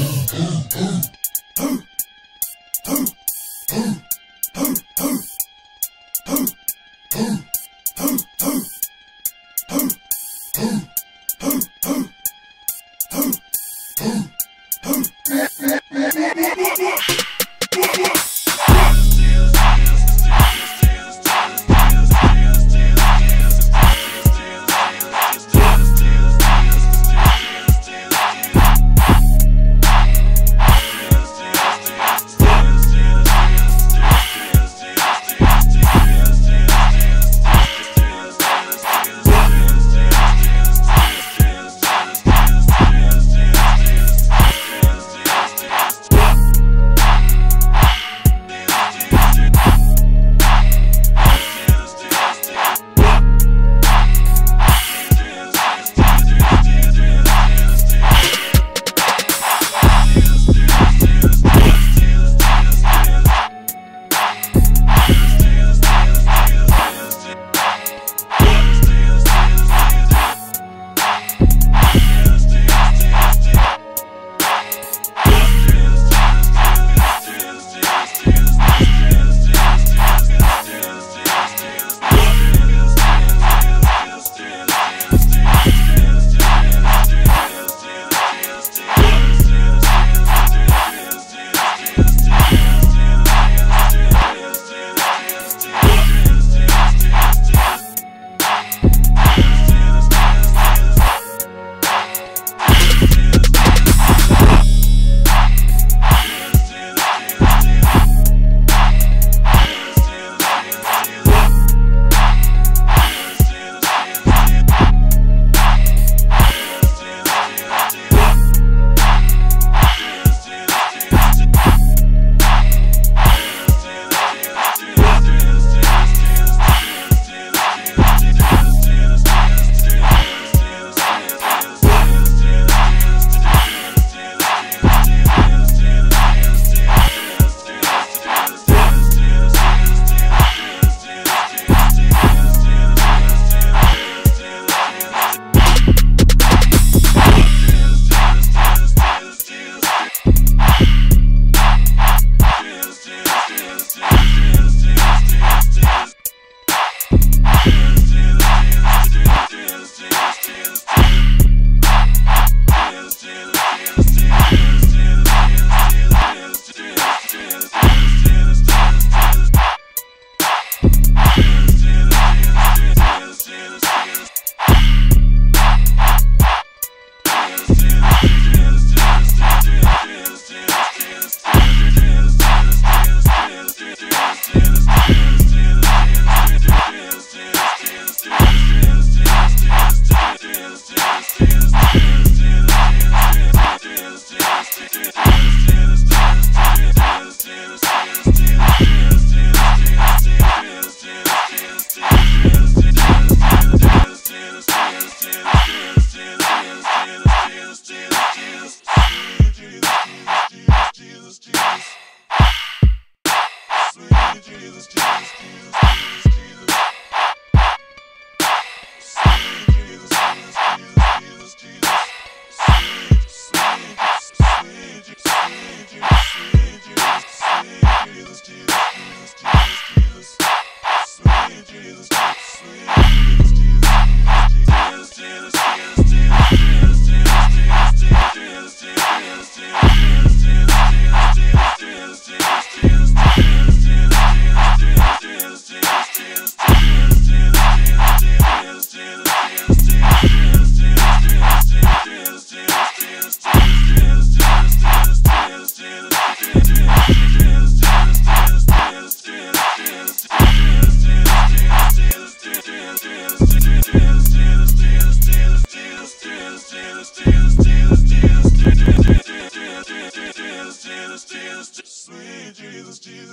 Yeah.